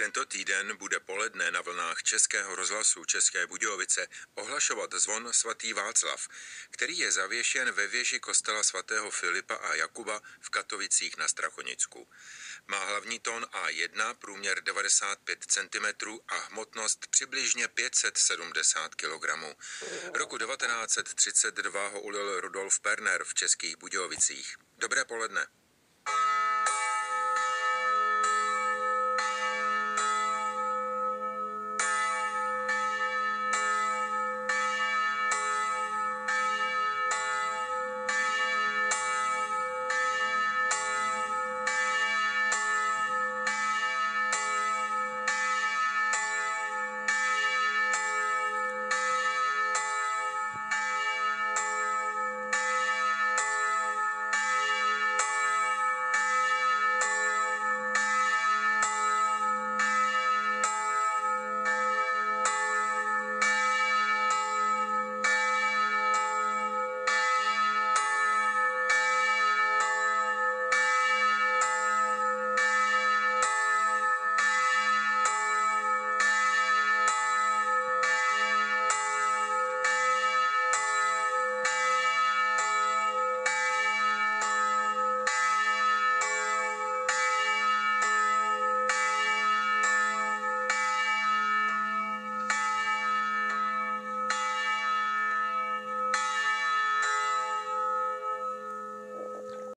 Tento týden bude poledne na vlnách Českého rozhlasu České Budějovice ohlašovat zvon svatý Václav, který je zavěšen ve věži kostela svatého Filipa a Jakuba v Katovicích na Strachonicku. Má hlavní tón A1, průměr 95 cm a hmotnost přibližně 570 kg. Roku 1932 ho ulil Rudolf Perner v Českých Budějovicích. Dobré poledne.